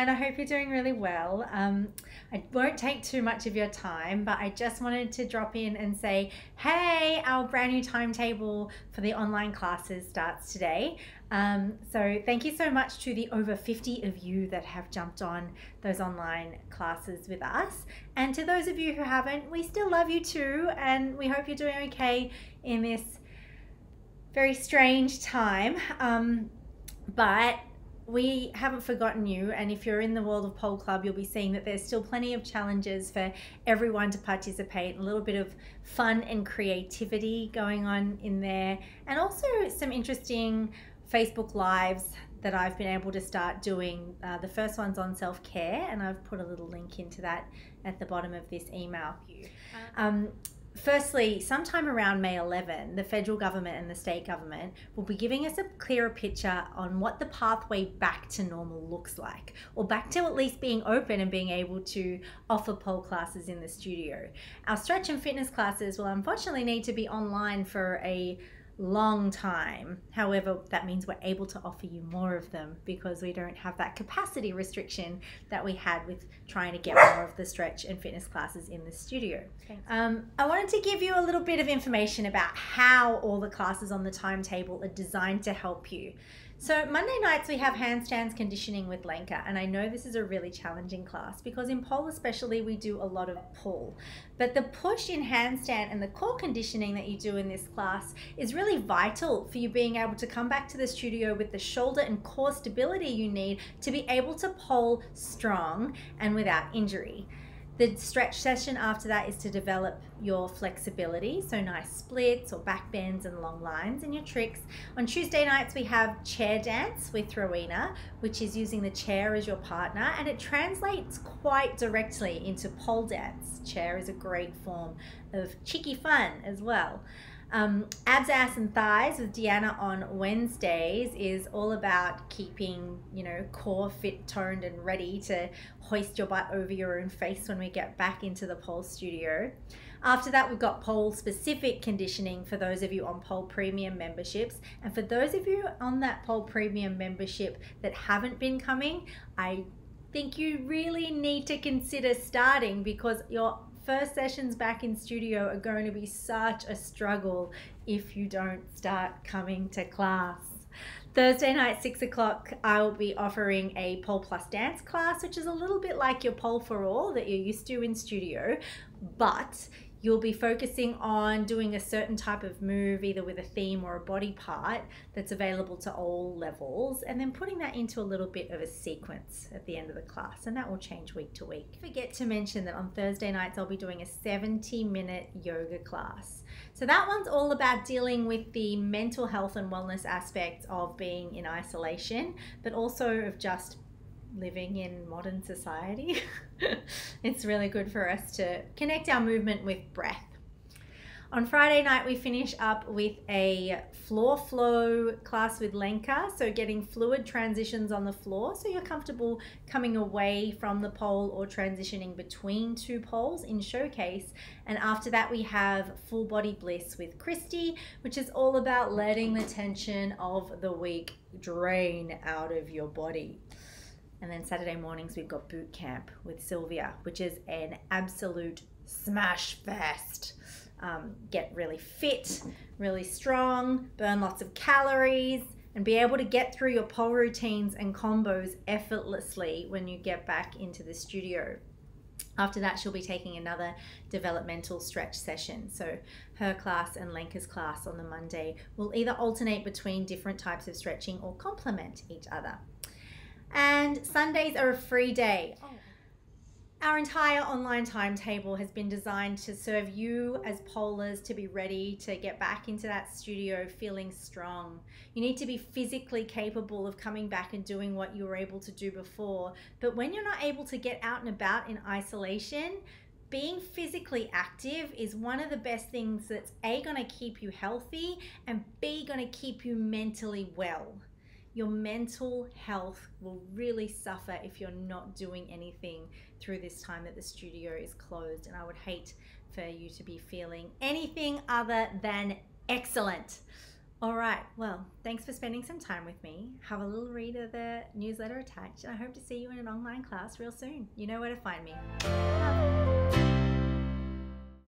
everyone. I hope you're doing really well. Um, I won't take too much of your time, but I just wanted to drop in and say, hey, our brand new timetable for the online classes starts today. Um, so thank you so much to the over 50 of you that have jumped on those online classes with us. And to those of you who haven't, we still love you too, and we hope you're doing okay in this very strange time. Um, but we haven't forgotten you, and if you're in the world of Pole Club, you'll be seeing that there's still plenty of challenges for everyone to participate, a little bit of fun and creativity going on in there, and also some interesting Facebook Lives that I've been able to start doing. Uh, the first one's on self care, and I've put a little link into that at the bottom of this email. Um, Firstly, sometime around May 11, the federal government and the state government will be giving us a clearer picture on what the pathway back to normal looks like, or back to at least being open and being able to offer pole classes in the studio. Our stretch and fitness classes will unfortunately need to be online for a long time. However, that means we're able to offer you more of them because we don't have that capacity restriction that we had with trying to get more of the stretch and fitness classes in the studio. Um, I wanted to give you a little bit of information about how all the classes on the timetable are designed to help you. So Monday nights we have handstands conditioning with Lenka and I know this is a really challenging class because in pole especially we do a lot of pull. But the push in handstand and the core conditioning that you do in this class is really vital for you being able to come back to the studio with the shoulder and core stability you need to be able to pole strong and without injury. The stretch session after that is to develop your flexibility, so nice splits or back bends and long lines in your tricks. On Tuesday nights, we have chair dance with Rowena, which is using the chair as your partner, and it translates quite directly into pole dance. Chair is a great form of cheeky fun as well. Um, abs, ass, and thighs with Deanna on Wednesdays is all about keeping, you know, core fit, toned, and ready to hoist your butt over your own face when we get back into the pole studio. After that, we've got pole specific conditioning for those of you on pole premium memberships. And for those of you on that pole premium membership that haven't been coming, I think you really need to consider starting because your first sessions back in studio are going to be such a struggle if you don't start coming to class. Thursday night, six o'clock, I will be offering a pole plus dance class, which is a little bit like your pole for all that you're used to in studio, but you'll be focusing on doing a certain type of move, either with a theme or a body part that's available to all levels, and then putting that into a little bit of a sequence at the end of the class, and that will change week to week. I Forget to mention that on Thursday nights, I'll be doing a 70 minute yoga class. So that one's all about dealing with the mental health and wellness aspects of being in isolation, but also of just living in modern society. it's really good for us to connect our movement with breath. On Friday night, we finish up with a floor flow class with Lenka. So, getting fluid transitions on the floor so you're comfortable coming away from the pole or transitioning between two poles in Showcase. And after that, we have Full Body Bliss with Christy, which is all about letting the tension of the week drain out of your body. And then Saturday mornings, we've got boot camp with Sylvia, which is an absolute smash fest. Um, get really fit, really strong, burn lots of calories, and be able to get through your pole routines and combos effortlessly when you get back into the studio. After that, she'll be taking another developmental stretch session. So, her class and Lenka's class on the Monday will either alternate between different types of stretching or complement each other. And Sundays are a free day. Oh. Our entire online timetable has been designed to serve you as polers to be ready to get back into that studio feeling strong. You need to be physically capable of coming back and doing what you were able to do before. But when you're not able to get out and about in isolation, being physically active is one of the best things that's A, going to keep you healthy and B, going to keep you mentally well your mental health will really suffer if you're not doing anything through this time that the studio is closed. And I would hate for you to be feeling anything other than excellent. All right. Well, thanks for spending some time with me. Have a little read of the newsletter attached, and I hope to see you in an online class real soon. You know where to find me.